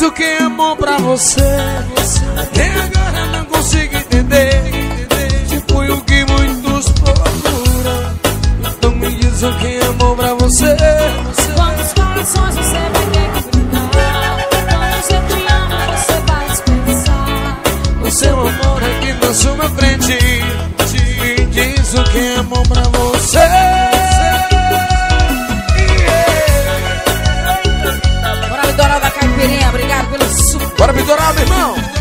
diz o que é amor pra você. Até agora não consigo entender. Foi o que muitos procuram. Então me diz o que é amor pra você. Quantos corações você vai ter que cuidar? Quantos eu te amo você vai dispensar? O seu amor aqui na sua frente. Me diz o que é amor pra você. I'll be irmão!